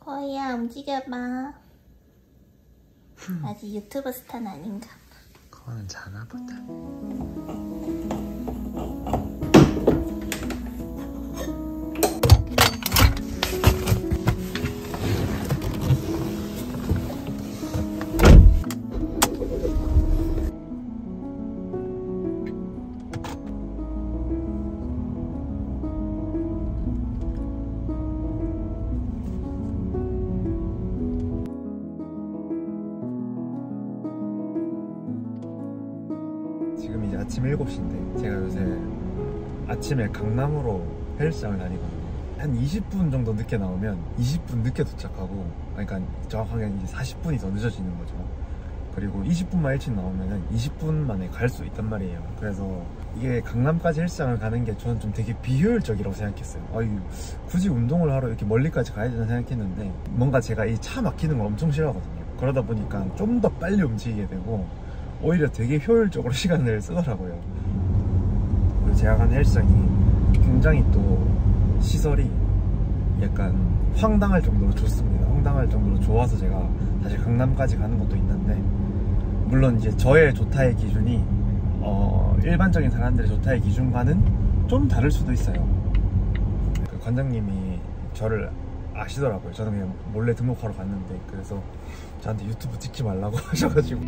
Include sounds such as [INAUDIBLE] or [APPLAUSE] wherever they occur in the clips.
거의야 움직여봐. 아직 유튜브 스타는 아닌가. 그거는 자나 보다. 아침에 강남으로 헬스장을 다니거든요. 한 20분 정도 늦게 나오면 20분 늦게 도착하고 그러니까 정확하게 이제 40분이 더 늦어지는 거죠. 그리고 20분만 일찍 나오면은 20분 만에 갈 수 있단 말이에요. 그래서 이게 강남까지 헬스장을 가는 게 저는 좀 되게 비효율적이라고 생각했어요. 아유, 굳이 운동을 하러 이렇게 멀리까지 가야 되나 생각했는데 뭔가 제가 이 차 막히는 걸 엄청 싫어하거든요. 그러다 보니까 좀 더 빨리 움직이게 되고 오히려 되게 효율적으로 [LAUGHS] 시간을 쓰더라고요. 제가 가는 헬스장이 굉장히 또 시설이 약간 황당할 정도로 좋습니다. 황당할 정도로 좋아서 제가 사실 강남까지 가는 것도 있는데 물론 이제 저의 좋다의 기준이 어, 일반적인 사람들의 좋다의 기준과는 좀 다를 수도 있어요. 그 관장님이 저를 아시더라고요. 저는 그냥 몰래 등록하러 갔는데 그래서 저한테 유튜브 찍지 말라고 [LAUGHS] 하셔가지고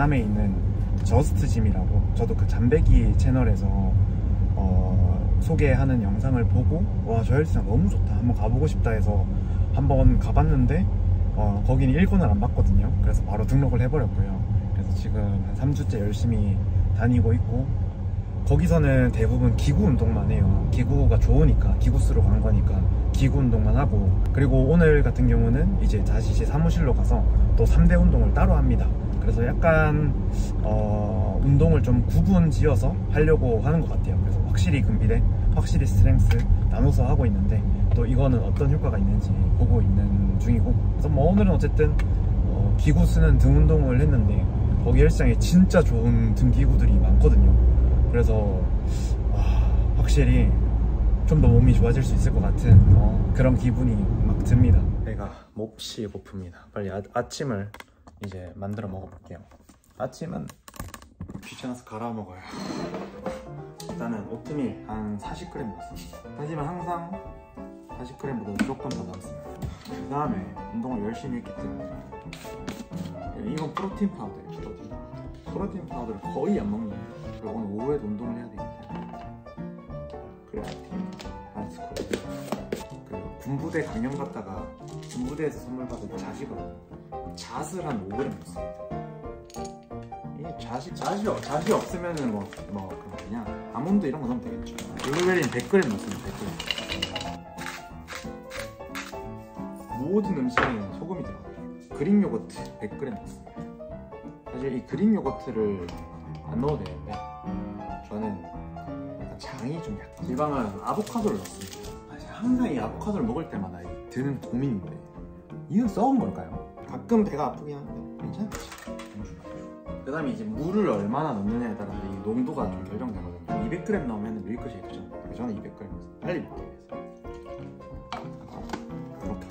강남에 있는 저스트 짐이라고 저도 그 잠배기 채널에서 어, 소개하는 영상을 보고 와 저 헬스장 너무 좋다 한번 가보고 싶다 해서 한번 가봤는데 어, 거기는 일권을 안 받거든요 그래서 바로 등록을 해버렸고요 그래서 지금 한 3주째 열심히 다니고 있고 거기서는 대부분 기구 운동만 해요. 기구가 좋으니까 기구수로 간 거니까 기구 운동만 하고 그리고 오늘 같은 경우는 이제 다시 제 사무실로 가서 또 3대 운동을 따로 합니다. 그래서 약간 어, 운동을 좀 구분 지어서 하려고 하는 것 같아요. 그래서 확실히 근비대, 확실히 스트렝스 나눠서 하고 있는데 또 이거는 어떤 효과가 있는지 보고 있는 중이고 그래서 뭐 오늘은 어쨌든 어, 기구 쓰는 등 운동을 했는데 거기 헬스장에 진짜 좋은 등 기구들이 많거든요. 그래서 와, 확실히 좀 더 몸이 좋아질 수 있을 것 같은 어, 그런 기분이 막 듭니다. 배가 몹시 고픕니다. 빨리 아, 아침을 이제 만들어 먹어볼게요. 아침은 귀찮아서 갈아 먹어요. 일단은 오트밀 한 40g 넣습니다. 하지만 항상 40g보다 조금 더 넣습니다. 그 다음에 운동을 열심히 했기 때문에 이건 프로틴 파우더예요. 프로틴. 프로틴 파우더를 거의 안 먹는 거예요. 그리고 오늘 오후에도 운동을 해야 되기 때문에 크레아틴 한 scoop 그 군부대 강연 갔다가 군부대에서 선물 받은 잣이거든요. 잣을 한 5g 넣습니다. 이게 잣이 잣이 없- 잣이 없으면은 뭐뭐 그 그냥 아몬드 이런 거 넣으면 되겠죠. 블루베리는 100g 넣습니다. 100g. 모든 음식에는 소금이 들어가요. 그릭 요거트 100g 넣습니다. 사실 이 그릭 요거트를 안 넣어도 되는데 저는 약간 장이 좀 약간 지방은 아보카도를 넣습니다. 항상 이 아보카도를 먹을 때마다 이 드는 고민인데 이건 썩은 걸까요? 가끔 배가 아프긴 한데 괜찮지. 그 다음에 이제 물을 얼마나 넣느냐에 따라서 이 농도가 좀 결정되거든요. 200g 넣으면 밀크쉐이크죠. 저는 200g 넣어서 빨리 먹기 위해서. 이렇게.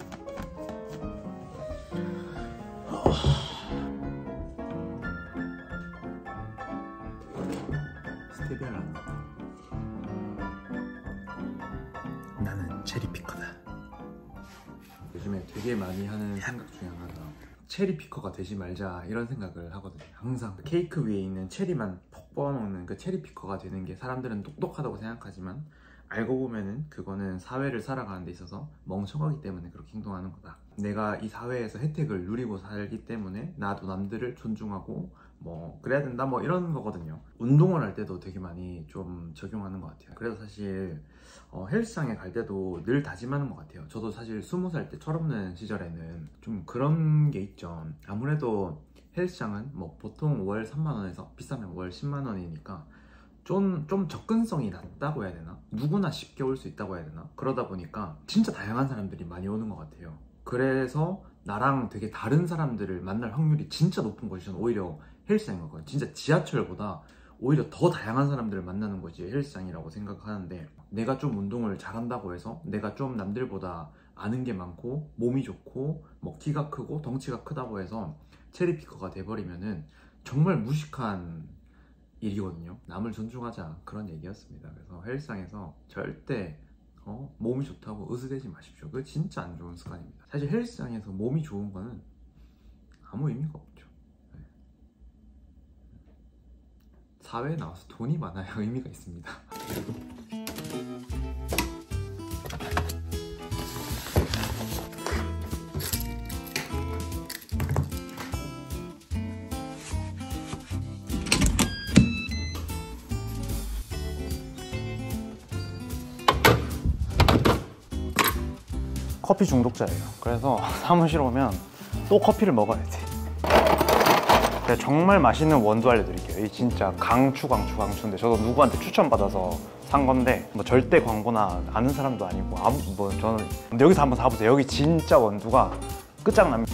스테비아 나는 체리 피커다. 요즘에 되게 많이 하는 생각 중에 하나가 체리 피커가 되지 말자 이런 생각을 하거든요. 항상 케이크 위에 있는 체리만 퍽 뽑아먹는 그 체리 피커가 되는 게 사람들은 똑똑하다고 생각하지만 알고 보면은 그거는 사회를 살아가는 데 있어서 멍청하기 때문에 그렇게 행동하는 거다. 내가 이 사회에서 혜택을 누리고 살기 때문에 나도 남들을 존중하고 뭐 그래야 된다 뭐 이런 거거든요. 운동을 할 때도 되게 많이 좀 적용하는 것 같아요. 그래서 사실 어, 헬스장에 갈 때도 늘 다짐하는 것 같아요. 저도 사실 스무 살 때 철없는 시절에는 좀 그런 게 있죠. 아무래도 헬스장은 뭐 보통 월 3만원에서 비싸면 월 10만원이니까 좀, 좀 접근성이 낮다고 해야 되나? 누구나 쉽게 올 수 있다고 해야 되나? 그러다 보니까 진짜 다양한 사람들이 많이 오는 것 같아요. 그래서 나랑 되게 다른 사람들을 만날 확률이 진짜 높은 것이 저는 오히려 헬스장인 거거든요. 진짜 지하철보다 오히려 더 다양한 사람들을 만나는 것이 헬스장이라고 생각하는데 내가 좀 운동을 잘한다고 해서 내가 좀 남들보다 아는 게 많고 몸이 좋고 뭐 키가 크고 덩치가 크다고 해서 체리피커가 돼버리면은 정말 무식한 일이거든요. 남을 존중하자 그런 얘기였습니다. 그래서 헬스장에서 절대 어, 몸이 좋다고 으스대지 마십시오. 그거 진짜 안 좋은 습관입니다. 사실 헬스장에서 몸이 좋은 거는 아무 의미가 네. 사회에 나와서 돈이 많아야 [LAUGHS] 의미가 있습니다. 커피 중독자예요. 그래서 [LAUGHS] 사무실 오면 또 커피를 먹어야 돼 제가 정말 맛있는 원두 알려드릴게요. 이 진짜 강추 강추 강추인데 저도 누구한테 추천받아서 산 건데 뭐 절대 광고나 아는 사람도 아니고 아무 뭐 저는 근데 여기서 한번 사보세요. 여기 진짜 원두가 끝장납니다.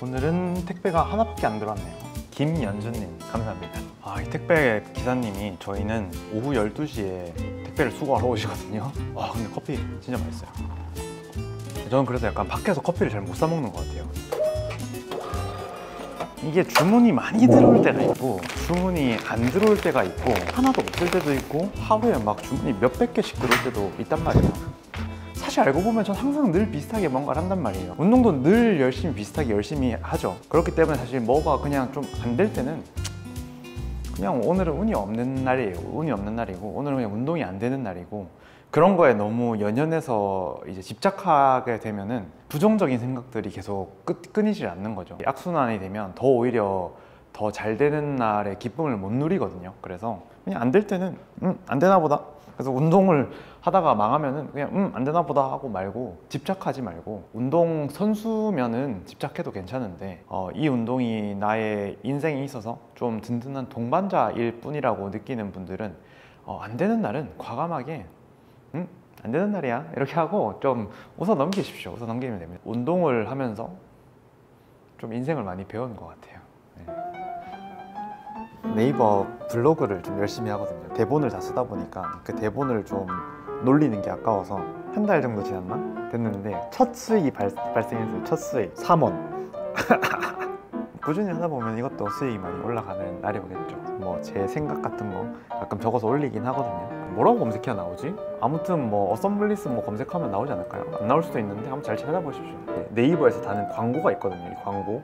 오늘은 택배가 하나밖에 안 들어왔네요. 김연주님 감사합니다. 아, 이 택배 기사님이 저희는 오후 12시에 택배를 수거하러 오시거든요. 와 근데 커피 진짜 맛있어요 저는 그래서 약간 밖에서 커피를 잘 못 사 먹는 것 같아요. 이게 주문이 많이 들어올 때가 있고 주문이 안 들어올 때가 있고 하나도 없을 때도 있고 하루에 막 주문이 몇백 개씩 들어올 때도 있단 말이에요. 사실 알고 보면 전 항상 늘 비슷하게 뭔가를 한단 말이에요. 운동도 늘 열심히 비슷하게 열심히 하죠. 그렇기 때문에 사실 뭐가 그냥 좀 안 될 때는 그냥 오늘은 운이 없는 날이에요. 운이 없는 날이고 오늘은 그냥 운동이 안 되는 날이고 그런 거에 너무 연연해서 이제 집착하게 되면은 부정적인 생각들이 계속 끝, 끊이질 않는 거죠. 악순환이 되면 더 오히려 더 잘 되는 날의 기쁨을 못 누리거든요. 그래서 그냥 안 될 때는 음, 안 되나 보다 그래서 운동을 하다가 망하면은 그냥 음 안 되나 보다 하고 말고 집착하지 말고 운동 선수면은 집착해도 괜찮은데 어, 이 운동이 나의 인생에 있어서 좀 든든한 동반자일 뿐이라고 느끼는 분들은 어, 안 되는 날은 과감하게 음? 안 되는 날이야. 이렇게 하고 좀 웃어 넘기십시오. 웃어 넘기면 됩니다. 운동을 하면서 좀 인생을 많이 배운 것 같아요 네. 네이버 블로그를 좀 열심히 하거든요 대본을 다 쓰다 보니까 그 대본을 좀 놀리는 게 아까워서 한 달 정도 지났나? 됐는데 첫 수익이 발, 발생했어요 첫 수익 3원 [LAUGHS] 꾸준히 하다 보면 이것도 수익이 많이 올라가는 날이 오겠죠 뭐 제 생각 같은 거 가끔 적어서 올리긴 하거든요 뭐라고 검색해야 나오지? 아무튼 뭐 어썸블리스 뭐 검색하면 나오지 않을까요? 안 나올 수도 있는데 한번 잘 찾아보십시오 네, 네이버에서 다는 광고가 있거든요 이 광고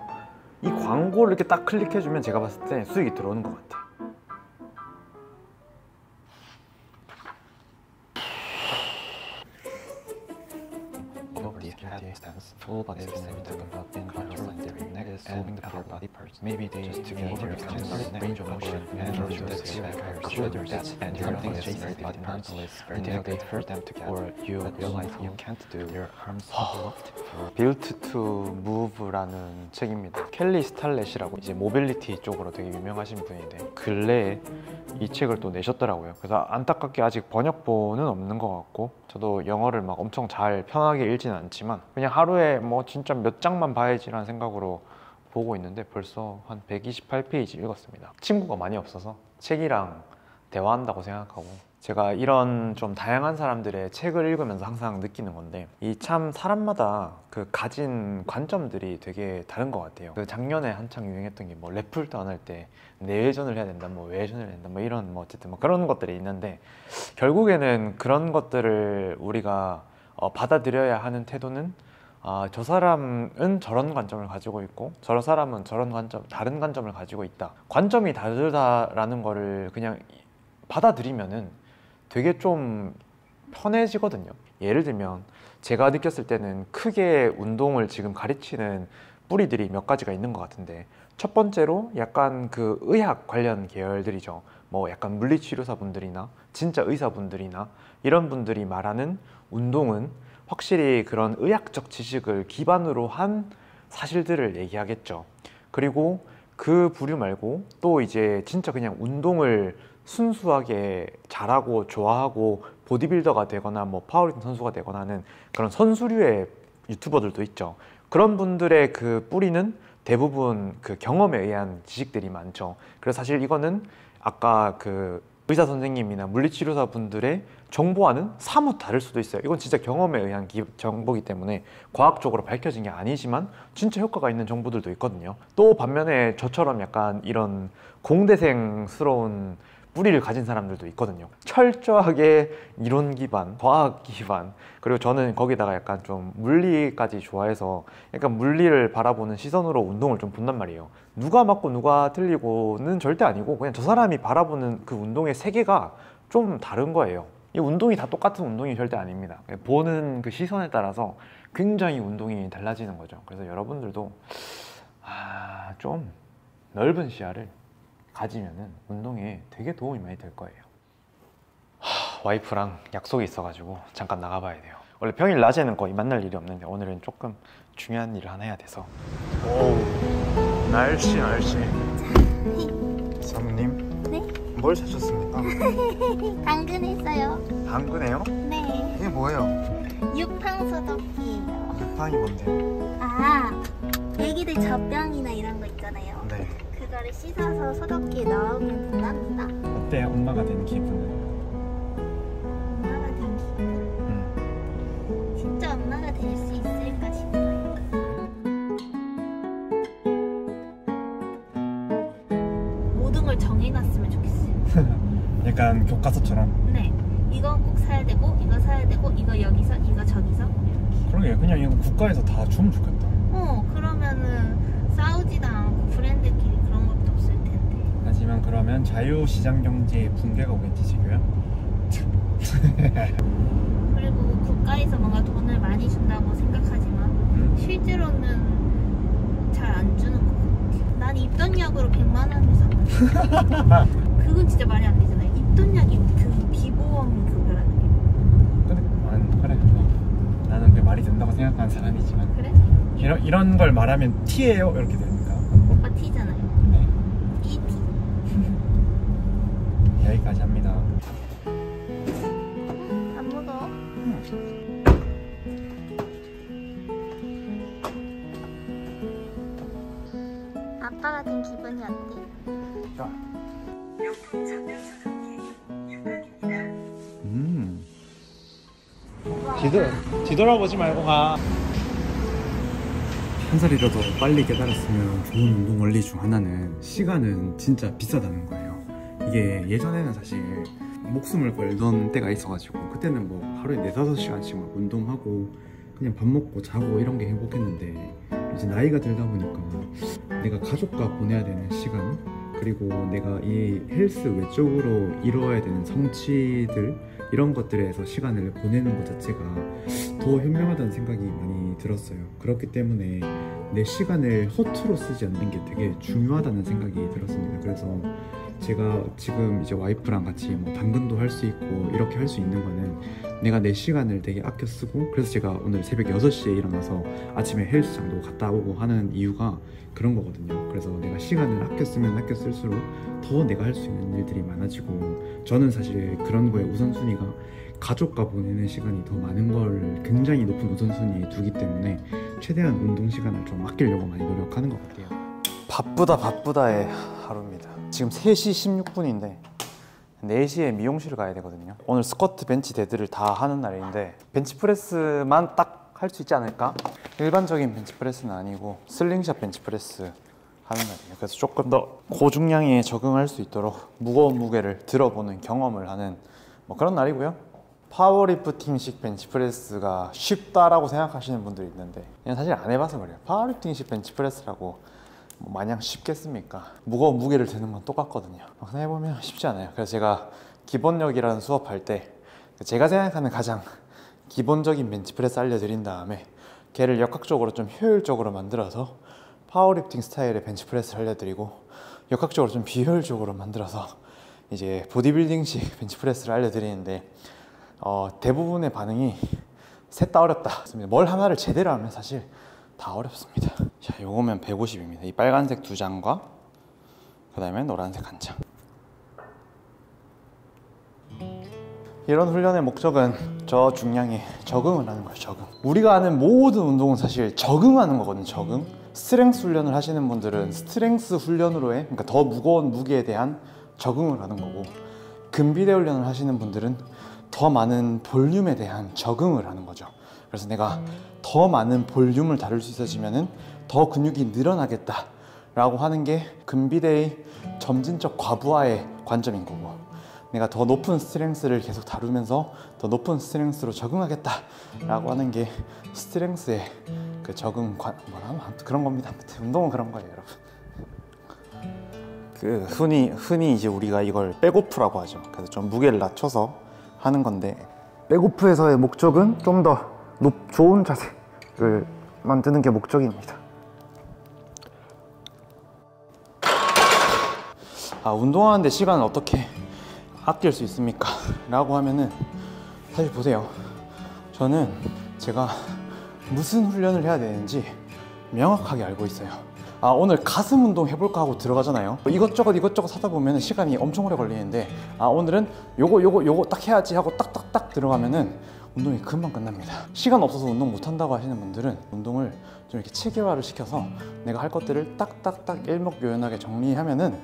이 광고를 이렇게 딱 클릭해주면 제가 봤을 때 수익이 들어오는 것 같아요 their neck and upper body parts. Maybe they just to gain their extended range of motion and your shoulders and your things chasing body parts until they hurt them to or you realize you can't do your arms aloft. Built to Move라는 책입니다. 켈리 스탈렛이라고 이제 모빌리티 쪽으로 되게 유명하신 분인데 근래에 이 책을 또 내셨더라고요. 그래서 안타깝게 아직 번역본은 없는 것 같고 저도 영어를 막 엄청 잘 편하게 읽지는 않지만 그냥 하루에 뭐 진짜 몇 장만 봐야지라는 생각으로 보고 있는데 벌써 한 128페이지 읽었습니다. 친구가 많이 없어서 책이랑 대화한다고 생각하고 제가 이런 좀 다양한 사람들의 책을 읽으면서 항상 느끼는 건데 이 참 사람마다 그 가진 관점들이 되게 다른 것 같아요. 그 작년에 한창 유행했던 게뭐 랩풀던 할때 내외전을 해야 된다 뭐 외전을 해야 된다 뭐 이런 뭐 어쨌든 뭐 그런 것들이 있는데 결국에는 그런 것들을 우리가 어, 받아들여야 하는 태도는 아, 저 사람은 저런 관점을 가지고 있고 저런 사람은 저런 관점 다른 관점을 가지고 있다. 관점이 다르다라는 거를 그냥 받아들이면은 되게 좀 편해지거든요. 예를 들면 제가 느꼈을 때는 크게 운동을 지금 가르치는 뿌리들이 몇 가지가 있는 것 같은데 첫 번째로 약간 그 의학 관련 계열들이죠. 뭐 약간 물리치료사 분들이나 진짜 의사분들이나 이런 분들이 말하는 운동은 확실히 그런 의학적 지식을 기반으로 한 사실들을 얘기하겠죠. 그리고 그 부류 말고 또 이제 진짜 그냥 운동을 순수하게 잘하고 좋아하고 보디빌더가 되거나 뭐 파워리팅 선수가 되거나 하는 그런 선수류의 유튜버들도 있죠. 그런 분들의 그 뿌리는 대부분 그 경험에 의한 지식들이 많죠. 그래서 사실 이거는 아까 그 의사 선생님이나 물리치료사 분들의 정보와는 사뭇 다를 수도 있어요. 이건 진짜 경험에 의한 기, 정보기 때문에 과학적으로 밝혀진 게 아니지만 진짜 효과가 있는 정보들도 있거든요. 또 반면에 저처럼 약간 이런 공대생스러운 뿌리를 가진 사람들도 있거든요. 철저하게 이론 기반, 과학 기반, 그리고 저는 거기다가 약간 좀 물리까지 좋아해서 약간 물리를 바라보는 시선으로 운동을 좀 본단 말이에요. 누가 맞고 누가 틀리고는 절대 아니고 그냥 저 사람이 바라보는 그 운동의 세계가 좀 다른 거예요. 이 운동이 다 똑같은 운동이 절대 아닙니다. 보는 그 시선에 따라서 굉장히 운동이 달라지는 거죠. 그래서 여러분들도 아, 좀 넓은 시야를 가지면은 운동에 되게 도움이 많이 될 거예요. 하, 와이프랑 약속이 있어가지고 잠깐 나가봐야 돼요. 원래 평일 낮에는 거의 만날 일이 없는데 오늘은 조금 중요한 일을 하나 해야 돼서. 오, 날씨 날씨. 사모님. 네? 뭘 사셨습니까? [LAUGHS] 당근 했어요. 당근에요? 네. 이게 뭐예요? 육팡 소독기예요. 육팡이 뭔데요? 아, 애기들 젖병이나 이런. 그거를 씻어서 소독기에 넣으면 된답니다. 어때 엄마가 된 기분은? 엄마가 된 기분. 음. 진짜 엄마가 될 수 있을까 싶어요. 모든 걸 정해놨으면 좋겠어요. [LAUGHS] 약간 교과서처럼 네. 이건 꼭 사야 되고, 이거 사야 되고, 이거 여기서, 이거 저기서. 이렇게. 그러게 그냥 이거 국가에서 다 주면 좋겠다. 어, 그러면은 싸우지도 않고 브랜드끼리 그런 것도 없을 텐데. 하지만 그러면 자유시장 경제의 붕괴가 오겠지 지금. [LAUGHS] 그리고 국가에서 뭔가 돈을 많이 준다고 생각하지만 음. 실제로는 잘 안 주는 것 같아. 난 입돈약으로 100만 원을 샀는데 그건 진짜 말이 안 되잖아요. 입돈약이 그 비보험 급여라는 게. 그래, 난 그래. 뭐, 나는 그게 말이 된다고 생각하는 사람이지만 그래? 이런 이런 걸 말하면 티예요 이렇게 됩 아빠가 된 기분이 어때? 음. 뒤돌 뒤돌아보지 말고 가. 한 살이라도 빨리 깨달았으면 좋은 운동 원리 중 하나는 시간은 진짜 비싸다는 거예요. 이게 예전에는 사실 목숨을 걸던 때가 있어가지고 그때는 뭐 하루에 네다섯 시간씩 막 운동하고 그냥 밥 먹고 자고 이런 게 행복했는데 이제 나이가 들다 보니까 내가 가족과 보내야 되는 시간 그리고 내가 이 헬스 외적으로 이루어야 되는 성취들 이런 것들에서 시간을 보내는 것 자체가 더 현명하다는 생각이 많이 들었어요. 그렇기 때문에 내 시간을 허투루 쓰지 않는 게 되게 중요하다는 생각이 들었습니다. 그래서 제가 지금 이제 와이프랑 같이 뭐 당근도 할 수 있고 이렇게 할 수 있는 거는 내가 내 시간을 되게 아껴 쓰고 그래서 제가 오늘 새벽 6시에 일어나서 아침에 헬스장도 갔다 오고 하는 이유가 그런 거거든요. 그래서 내가 시간을 아껴 쓰면 아껴 쓸수록 더 내가 할 수 있는 일들이 많아지고 저는 사실 그런 거에 우선순위가 가족과 보내는 시간이 더 많은 걸 굉장히 높은 우선순위에 두기 때문에 최대한 운동 시간을 좀 아끼려고 많이 노력하는 것 같아요. 바쁘다 바쁘다의 하루입니다. 지금 3시 16분인데 4시에 미용실 가야 되거든요. 오늘 스쿼트, 벤치, 데드를 다 하는 날인데 벤치프레스만 딱 할 수 있지 않을까? 일반적인 벤치프레스는 아니고 slingshot 벤치프레스 하는 날이에요. 그래서 조금 더 고중량에 적응할 수 있도록 무거운 무게를 들어보는 경험을 하는 뭐 그런 날이고요. 파워리프팅식 벤치프레스가 쉽다라고 생각하시는 분들이 있는데 그냥 사실 안 해봐서 그래요 파워리프팅식 벤치프레스라고 뭐 마냥 쉽겠습니까 무거운 무게를 드는 건 똑같거든요 막상 해보면 쉽지 않아요 그래서 제가 기본력이라는 수업할 때 제가 생각하는 가장 기본적인 벤치프레스 알려드린 다음에 걔를 역학적으로 좀 효율적으로 만들어서 파워리프팅 스타일의 벤치프레스를 알려드리고 역학적으로 좀 비효율적으로 만들어서 이제 보디빌딩식 벤치프레스를 알려드리는데 어, 대부분의 반응이 셋 다 어렵다. 뭘 하나를 제대로 하면 사실 다 어렵습니다. 자, 요거면 150입니다. 이 빨간색 두 장과 그 다음에 노란색 한 장. 이런 훈련의 목적은 저 중량에 적응을 하는 거예요. 적응. 우리가 하는 모든 운동은 사실 적응하는 거거든요. 적응. strength 훈련을 하시는 분들은 strength 훈련으로 해, 그러니까 더 무거운 무게에 대한 적응을 하는 거고 근비대 훈련을 하시는 분들은 더 많은 볼륨에 대한 적응을 하는 거죠. 그래서 내가 더 많은 볼륨을 다룰 수 있어지면은 더 근육이 늘어나겠다 라고 하는 게 근비대의 점진적 과부하의 관점인 거고 내가 더 높은 strength를 계속 다루면서 더 높은 strength로 적응하겠다 라고 하는 게 strength의 그 적응 관 뭐라 아무튼 그런 겁니다. 아무튼 운동은 그런 거예요, 여러분. 그 흔히 흔히 이제 우리가 이걸 back-off라고 하죠. 그래서 좀 무게를 낮춰서 하는 건데 back-off에서의 목적은 좀더 좋은 자세를 만드는 게 목적입니다. 아 운동하는데 시간을 어떻게 아낄 수 있습니까? [LAUGHS] 라고 하면은 사실 보세요. 저는 제가 무슨 훈련을 해야 되는지 명확하게 알고 있어요. 아 오늘 가슴 운동 해볼까 하고 들어가잖아요 이것저것 이것저것 하다 보면 시간이 엄청 오래 걸리는데 아 오늘은 요거 요거 요거 딱 해야지 하고 딱딱딱 들어가면은 운동이 금방 끝납니다 시간 없어서 운동 못 한다고 하시는 분들은 운동을 좀 이렇게 체계화를 시켜서 내가 할 것들을 딱딱딱 일목요연하게 정리하면은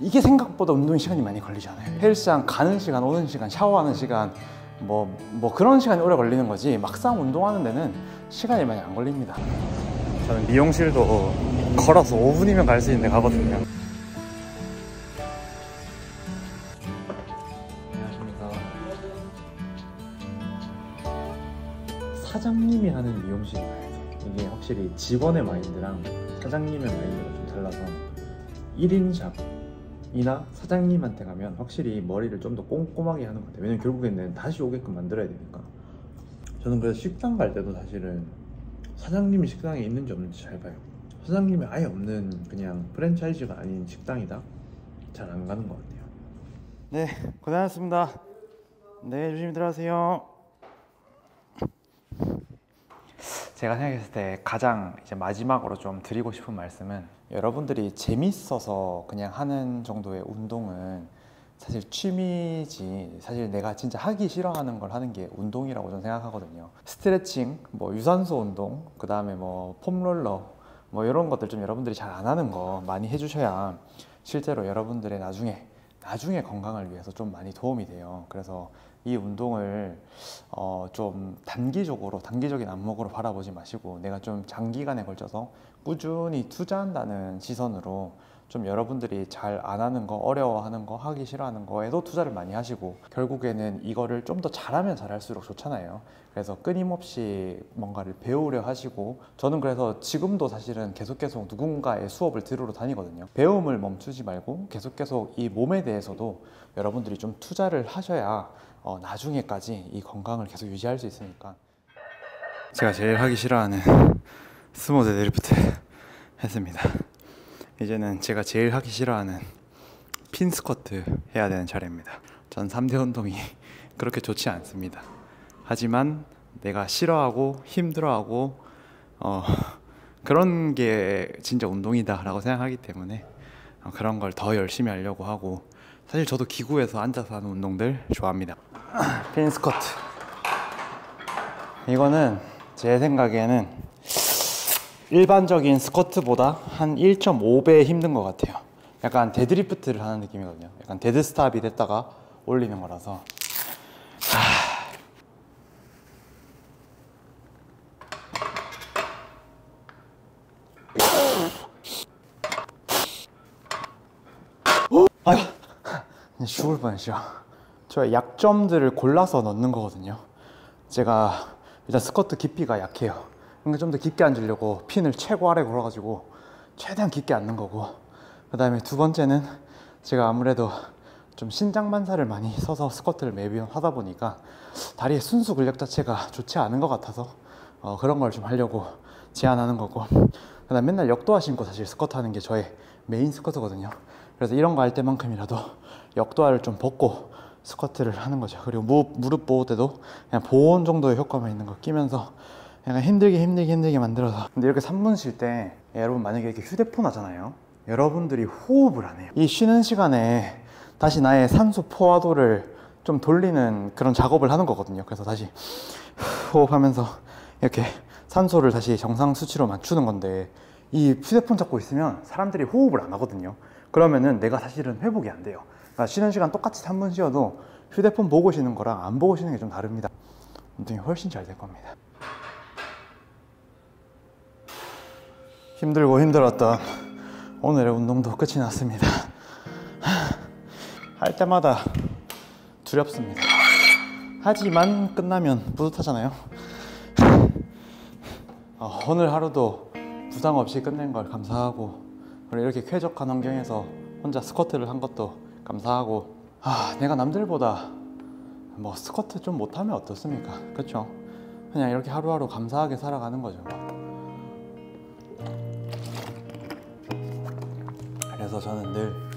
이게 생각보다 운동에 시간이 많이 걸리지 않아요. 헬스장 가는 시간 오는 시간 샤워하는 시간 뭐, 뭐 그런 시간이 오래 걸리는 거지 막상 운동하는 데는 시간이 많이 안 걸립니다. 저는 미용실도 걸어서 5분이면 갈 수 있는 데 가거든요. 안녕하십니까. 사장님이 하는 미용실이 이게 확실히 직원의 마인드랑 사장님의 마인드가 좀 달라서 1인 샵 이나 사장님한테 가면 확실히 머리를 좀 더 꼼꼼하게 하는 것 같아요. 왜냐면 결국에는 다시 오게끔 만들어야 되니까. 저는 그래서 식당 갈 때도 사실은 사장님이 식당에 있는지 없는지 잘 봐요. 사장님이 아예 없는 그냥 프랜차이즈가 아닌 식당이다? 잘 안 가는 것 같아요. 네 고생하셨습니다. 네 조심히 들어가세요. 제가 생각했을 때 가장 이제 마지막으로 좀 드리고 싶은 말씀은 여러분들이 재밌어서 그냥 하는 정도의 운동은 사실 취미지. 사실 내가 진짜 하기 싫어하는 걸 하는 게 운동이라고 저는 생각하거든요. 스트레칭, 뭐 유산소 운동, 그 다음에 뭐 폼롤러 뭐 이런 것들 좀 여러분들이 잘 안 하는 거 많이 해주셔야 실제로 여러분들의 나중에 나중에 건강을 위해서 좀 많이 도움이 돼요. 그래서 이 운동을 어 좀 단기적으로 단기적인 안목으로 바라보지 마시고 내가 좀 장기간에 걸쳐서 꾸준히 투자한다는 시선으로 좀 여러분들이 잘 안 하는 거 어려워하는 거 하기 싫어하는 거에도 투자를 많이 하시고 결국에는 이거를 좀 더 잘하면 잘할수록 좋잖아요. 그래서 끊임없이 뭔가를 배우려 하시고 저는 그래서 지금도 사실은 계속 계속 누군가의 수업을 들으러 다니거든요. 배움을 멈추지 말고 계속 계속 이 몸에 대해서도 여러분들이 좀 투자를 하셔야 어, 나중에까지 이 건강을 계속 유지할 수 있으니까. 제가 제일 하기 싫어하는 스모 데드리프트 [LAUGHS] 했습니다 이제는 제가 제일 하기 싫어하는 핀 스쿼트 해야 되는 차례입니다. 전 3대 운동이 [LAUGHS] 그렇게 좋지 않습니다. 하지만 내가 싫어하고 힘들어하고 어, [LAUGHS] 그런 게 진짜 운동이다 라고 생각하기 때문에 어, 그런 걸 더 열심히 하려고 하고 사실 저도 기구에서 앉아서 하는 운동들 좋아합니다. [CLEARS THROAT] 핀 스쿼트 이거는 제 생각에는 일반적인 스쿼트보다 한 1.5배 힘든 것 같아요. 약간 데드리프트를 하는 느낌이거든요. 약간 dead stop이 됐다가 올리는 거라서. 아휴. 죽을 뻔했죠. 저의 약점들을 골라서 넣는 거거든요. 제가 일단 스쿼트 깊이가 약해요. 그러니까 좀 더 깊게 앉으려고 핀을 최고 아래 걸어가지고 최대한 깊게 앉는 거고. 그 다음에 두 번째는 제가 아무래도 좀 신장 반사를 많이 써서 스쿼트를 매번 하다 보니까 다리의 순수 근력 자체가 좋지 않은 것 같아서 어, 그런 걸 좀 하려고 제안하는 거고. 그 다음 맨날 역도화 신고 사실 스쿼트 하는 게 저의 메인 스쿼트거든요. 그래서 이런 거 할 때만큼이라도 역도화를 좀 벗고 스쿼트를 하는 거죠. 그리고 무, 무릎 보호대도 그냥 보온 정도의 효과만 있는 거 끼면서 약간 힘들게 힘들게 힘들게 만들어서. 근데 이렇게 3분 쉴 때 여러분 만약에 이렇게 휴대폰 하잖아요. 여러분들이 호흡을 안 해요. 이 쉬는 시간에 다시 나의 산소 포화도를 좀 돌리는 그런 작업을 하는 거거든요. 그래서 다시 [SIGHS] 호흡하면서 이렇게 산소를 다시 정상 수치로 맞추는 건데 이 휴대폰 잡고 있으면 사람들이 호흡을 안 하거든요. 그러면은 내가 사실은 회복이 안 돼요. 그러니까 쉬는 시간 똑같이 3분 쉬어도 휴대폰 보고 쉬는 거랑 안 보고 쉬는 게 좀 다릅니다. 운동이 훨씬 잘 될 겁니다 힘들고 힘들었던 오늘의 운동도 끝이 났습니다. 할 때마다 두렵습니다. 하지만 끝나면 뿌듯하잖아요. 어, 오늘 하루도 부상 없이 끝낸 걸 감사하고 그리고 이렇게 쾌적한 환경에서 혼자 스쿼트를 한 것도 감사하고 아 내가 남들보다 뭐 스쿼트 좀 못하면 어떻습니까? 그렇죠? 그냥 이렇게 하루하루 감사하게 살아가는 거죠. 저는 늘